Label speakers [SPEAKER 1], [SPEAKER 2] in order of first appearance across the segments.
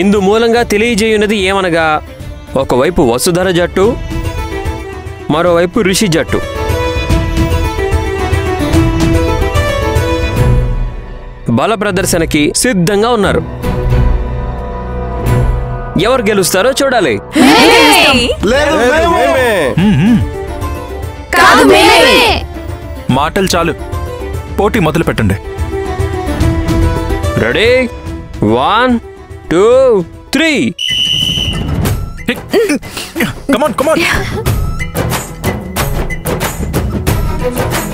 [SPEAKER 1] ఇందు మూలంగా తెలియజేయున్నది ఏమనగా ఒకవైపు వసుధర జట్టు మరోవైపు ఋషి జట్టు. బల ప్రదర్శనకి సిద్ధంగా ఉన్నారు. ఎవరు గెలుస్తారో చూడాలి.
[SPEAKER 2] మాటలు చాలు. పోటీ మొదలు పెట్టండి
[SPEAKER 1] ready one
[SPEAKER 3] two, three. Come on, come on.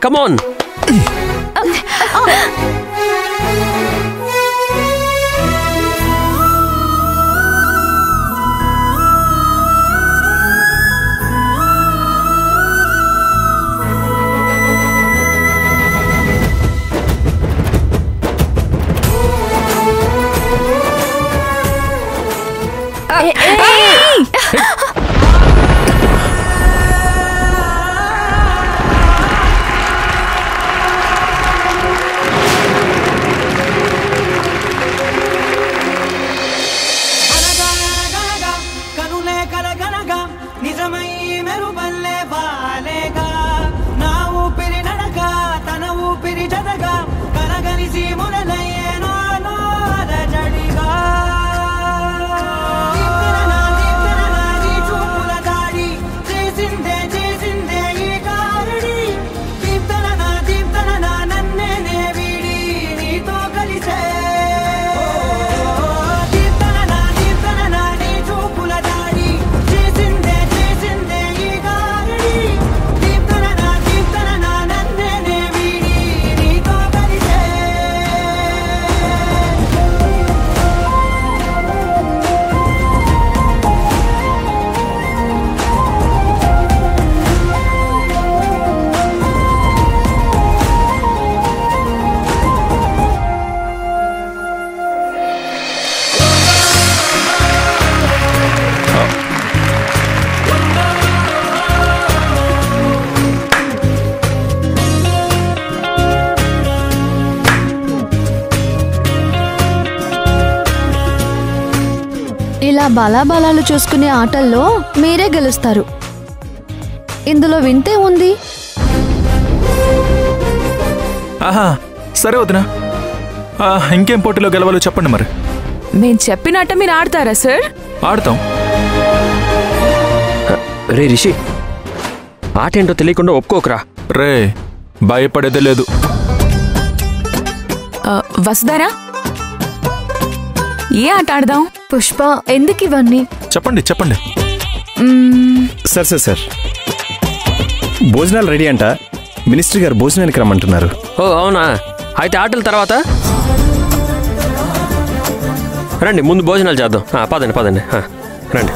[SPEAKER 3] Come on. Hey!
[SPEAKER 4] ఇలా బలాబలాలు చూసుకునే ఆటల్లో మీరే గెలుస్తారు. ఇందులో వింతే ఉంది.
[SPEAKER 2] ఆహా సరే వదినా. ఇంకేం పోటీలో గెలవాలో చెప్పండి మరి.
[SPEAKER 5] మేం చెప్పినట్ట మీరు ఆడతారా సార్?
[SPEAKER 2] ఆడతాం.
[SPEAKER 1] రే రిషి ఆట ఏంటో తెలియకుండా ఒప్పుకోకరా.
[SPEAKER 2] రే భయపడేదే లేదు.
[SPEAKER 5] ఆ, వసుధారా? ఏ ఆట ఆడదాం?
[SPEAKER 4] పుష్ప ఎందుకు ఇవన్నీ?
[SPEAKER 2] చెప్పండి చెప్పండి.
[SPEAKER 6] Sir sir sir. భోజనాలు రెడీ అంట. మినిస్టర్ గారు భోజనానికి రమ్మంటున్నారు.
[SPEAKER 1] ఓ అవునా? అయితే ఆటల తర్వాత? రండి ముందు భోజనాలు చేద్దాం. పదండి పదండి. రండి.